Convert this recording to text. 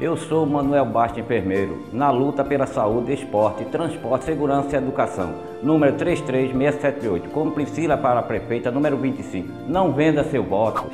Eu sou Manuel Basta Enfermeiro, na luta pela saúde, esporte, transporte, segurança e educação. Número 33678, como Priscila para a prefeita, número 25. Não venda seu voto.